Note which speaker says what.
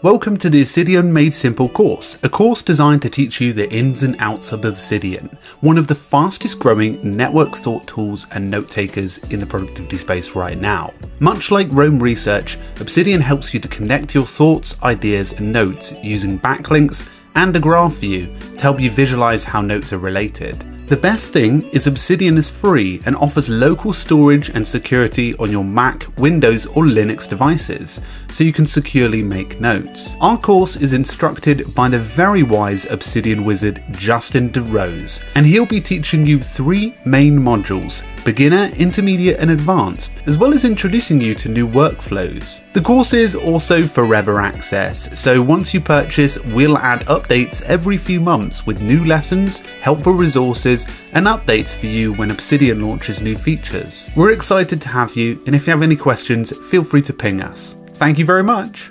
Speaker 1: Welcome to the Obsidian Made Simple course, a course designed to teach you the ins and outs of Obsidian, one of the fastest growing network thought tools and note takers in the productivity space right now. Much like Roam Research, Obsidian helps you to connect your thoughts, ideas, and notes using backlinks and a graph view to help you visualize how notes are related. The best thing is Obsidian is free and offers local storage and security on your Mac, Windows, or Linux devices, so you can securely make notes. Our course is instructed by the very wise Obsidian wizard Justin DeRose, and he'll be teaching you three main modules beginner, intermediate, and advanced, as well as introducing you to new workflows. The course is also forever access, so once you purchase, we'll add updates every few months with new lessons, helpful resources, and updates for you when Obsidian launches new features. We're excited to have you, and if you have any questions, feel free to ping us. Thank you very much.